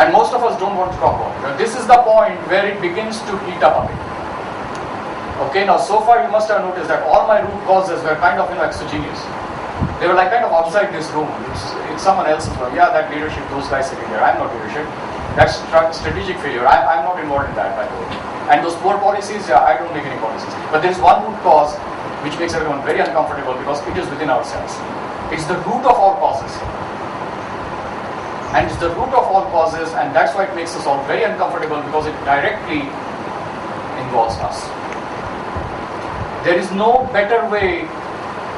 And most of us don't want to talk about it. This is the point where it begins to heat up a bit. Okay, now so far you must have noticed that all my root causes were kind of you know exogenous. They were like kind of outside this room. It's, it's someone else's room. Yeah, that leadership, those guys sitting there. I'm not leadership. That's strategic failure. I, I'm not involved in that, by the way. And those poor policies, yeah, I don't make any policies. But there is one root cause which makes everyone very uncomfortable because it is within ourselves. It's the root of all causes. And it's the root of all causes, and that's why it makes us all very uncomfortable because it directly involves us. There is no better way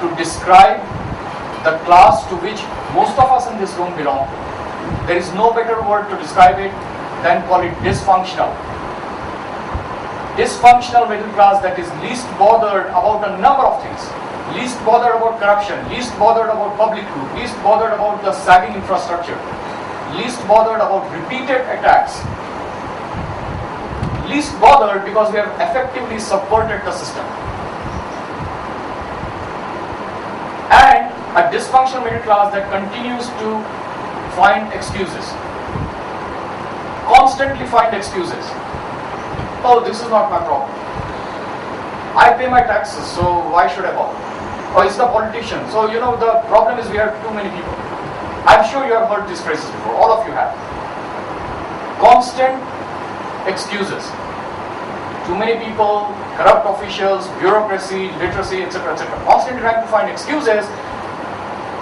to describe the class to which most of us in this room belong. There is no better word to describe it than call it dysfunctional. Dysfunctional middle class that is least bothered about a number of things. Least bothered about corruption, least bothered about public good, least bothered about the sagging infrastructure, least bothered about repeated attacks, least bothered because we have effectively subverted the system. And a dysfunctional middle class that continues to find excuses. Constantly find excuses. Oh, this is not my problem. I pay my taxes, so why should I bother? Or oh, it's the politician. So, you know, the problem is we have too many people. I'm sure you have heard these phrases before, all of you have. Constant excuses. Too many people, corrupt officials, bureaucracy, literacy, etc., etc. Constantly trying to find excuses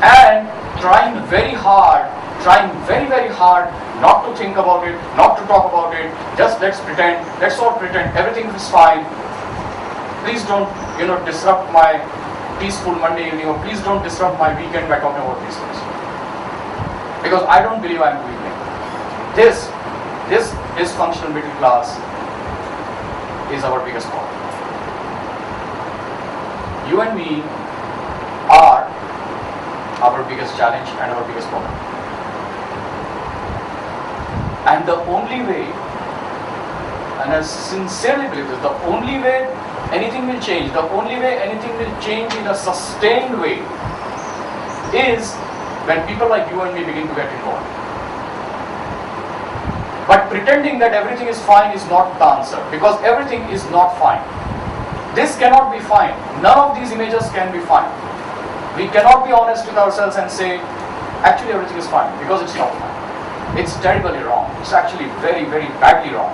and trying very hard, trying very, very hard not to think about it, not to talk about it, just let's pretend, let's all pretend everything is fine. Please don't, you know, disrupt my peaceful Monday evening or please don't disrupt my weekend by talking about these things because I don't believe I'm doing it. This, this dysfunctional middle class is our biggest problem. You and me are our biggest challenge and our biggest problem. And the only way, and I sincerely believe this, the only way anything will change, the only way anything will change in a sustained way is when people like you and me begin to get involved. But pretending that everything is fine is not the answer because everything is not fine. This cannot be fine. None of these images can be fine. We cannot be honest with ourselves and say, actually everything is fine because it's not fine. It's terribly wrong. It's actually very, very badly wrong.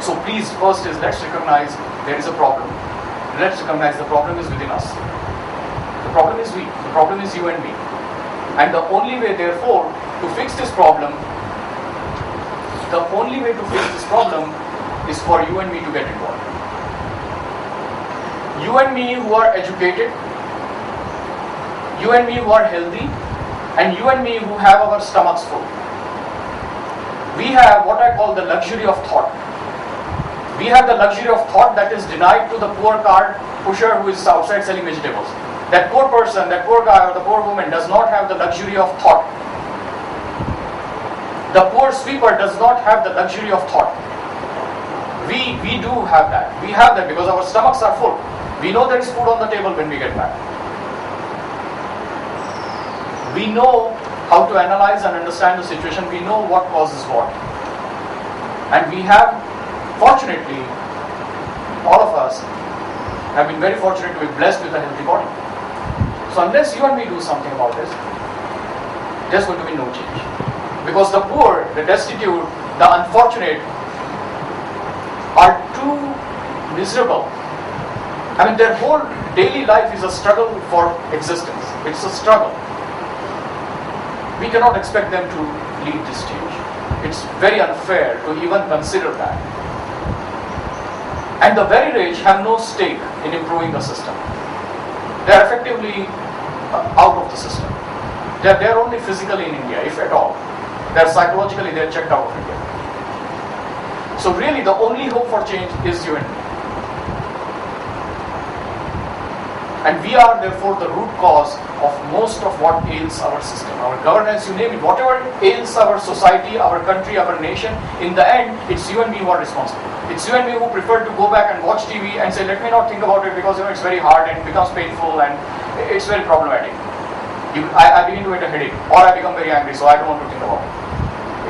So please, first is let's recognize there is a problem. Let's recognize the problem is within us problem is we, the problem is you and me. And the only way, therefore, to fix this problem, the only way to fix this problem is for you and me to get involved. You and me who are educated, you and me who are healthy, and you and me who have our stomachs full. We have what I call the luxury of thought. We have the luxury of thought that is denied to the poor card pusher who is outside selling vegetables. That poor person, that poor guy or the poor woman does not have the luxury of thought. The poor sweeper does not have the luxury of thought. We, we do have that. We have that because our stomachs are full. We know there is food on the table when we get back. We know how to analyze and understand the situation. We know what causes what. And we have, fortunately, all of us have been very fortunate to be blessed with a healthy body. So unless you and me do something about this, there's going to be no change. Because the poor, the destitute, the unfortunate are too miserable. I mean, their whole daily life is a struggle for existence. It's a struggle. We cannot expect them to lead this change. It's very unfair to even consider that. And the very rich have no stake in improving the system. They are effectively out of the system. They're only physically in India, if at all. They're psychologically, they're checked out of India. So really the only hope for change is you and me. And we are therefore the root cause of most of what ails our system, our governance, you name it, whatever ails our society, our country, our nation, in the end, it's you and me who are responsible. It's you and me who prefer to go back and watch TV and say, let me not think about it because you know it's very hard and it becomes painful and it's very problematic. I, I begin to get a headache, or I become very angry, so I don't want to think about it.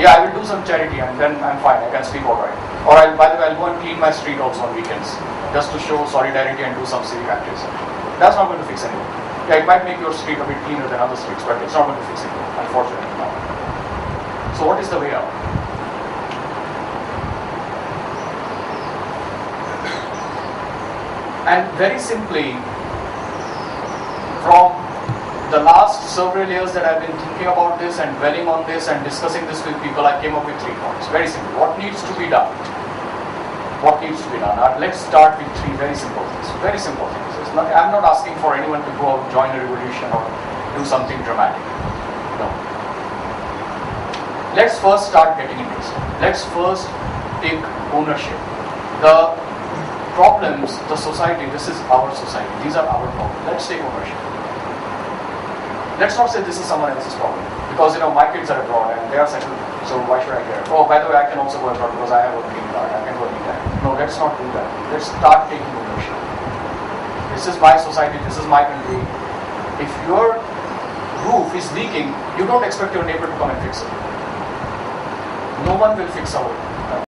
Yeah, I will do some charity and then I'm fine, I can sleep alright. Or I'll, by the way, I'll go and clean my street also on weekends, just to show solidarity and do some civic activism. That's not going to fix anything. Yeah, it might make your street a bit cleaner than other streets, but it's not going to fix anything, unfortunately. No. So what is the way out? And very simply, from the last several years that I've been thinking about this and dwelling on this and discussing this with people, I came up with three points. Very simple. What needs to be done? What needs to be done? Now, let's start with three very simple things. Very simple things. Not, I'm not asking for anyone to go out, join a revolution, or do something dramatic. No. Let's first start getting interested. Let's first take ownership. The problems, the society, this is our society, these are our problems. Let's take ownership. Let's not say this is someone else's problem. Because you know my kids are abroad and they are settled, so why should I care? Oh, by the way, I can also go abroad because I have a green card, I can go anywhere. No, let's not do that. Let's start taking ownership. This is my society, this is my country. If your roof is leaking, you don't expect your neighbor to come and fix it. No one will fix our